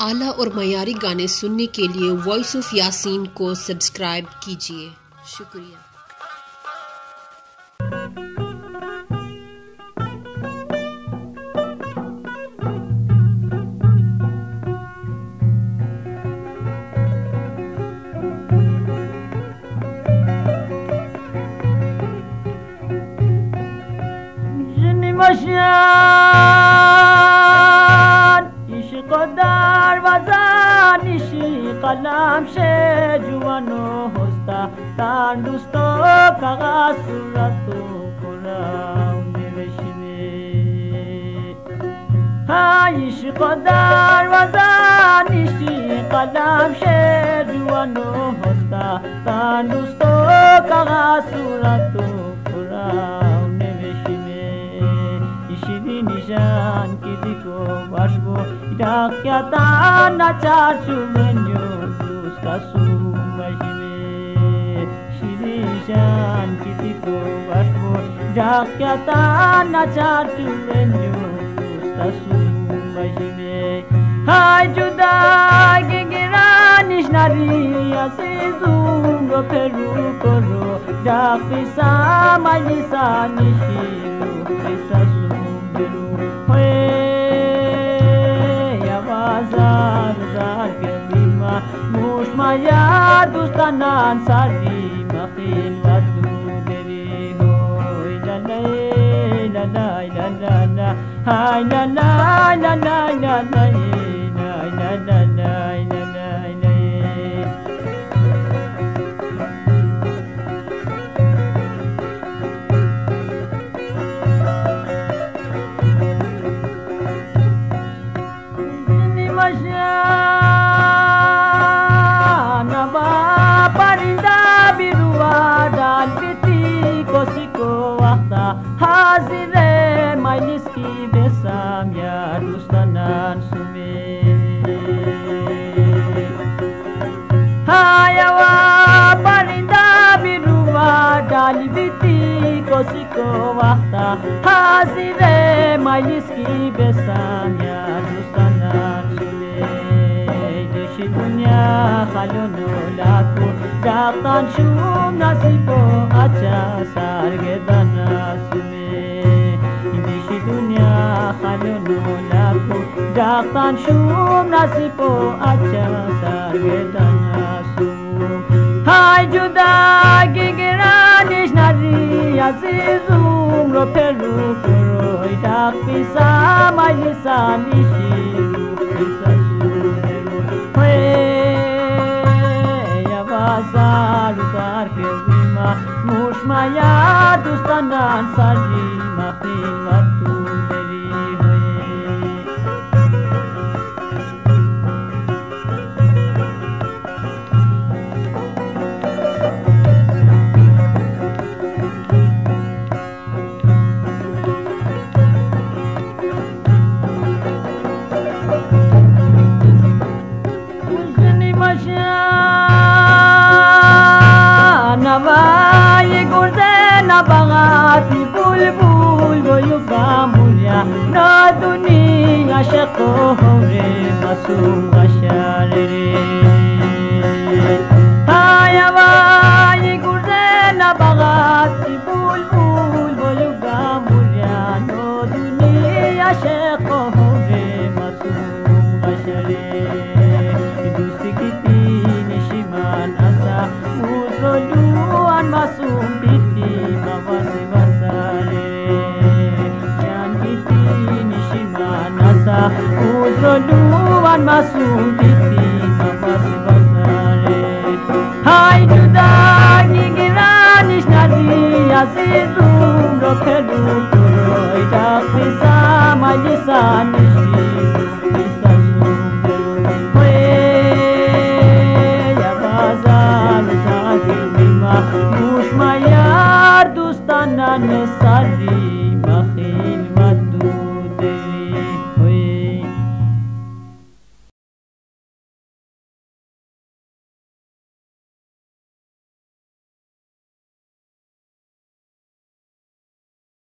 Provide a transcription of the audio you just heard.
आला और मयारी गाने सुनने के लिए वॉइस ऑफ़ यासीन को सब्सक्राइब कीजिए शुक्रिया Yeah. নিশি কলাম সে জুয়ানো হস্তা। তার দুস্ত কাগা সুরাত কোরাম নিবেশিনে হাইশ কদার ওয়াজা নিশি কলাম সে জুয়ানো হস্তা। তার দুস্ত কাগা bashbo itakyata nachachu menyo duska sumashine shiri nishan kidiko bashbo itakyata nachachu menyo duska sumashine Hai juda gingira nishnari asizum ro peru koro Dakisa majisa nishiru Isa sumberu Hoye زار زار كريمة موش ما يار دوستانان ساري مخيل ودو دري هوي للاي للاي للاي هاي للاي للاي للاي للاي للاي Siko wahta hazire maliski besanya dunya khalono lako daqtan shum nasibo acha sargedana sume deshi dunya khalono lako daqtan shum nasibo acha sargedana sum Hay juda gigiranish nari azizum ro peru kuro idak pisa majisa nishiru yavazar uzar kezima mushmaya dustanan sari makhil vatu বুলবুল বলুবা না দুনিয়া আশা কোহরে মাসুম আশার রে হায় আওয়াই গুরে না Uzoluan masum piti mawasi wasare Hai juda gigiranish nadi azizum rokelu kuroi nishiru Isa sumberu Mushmayar dustanan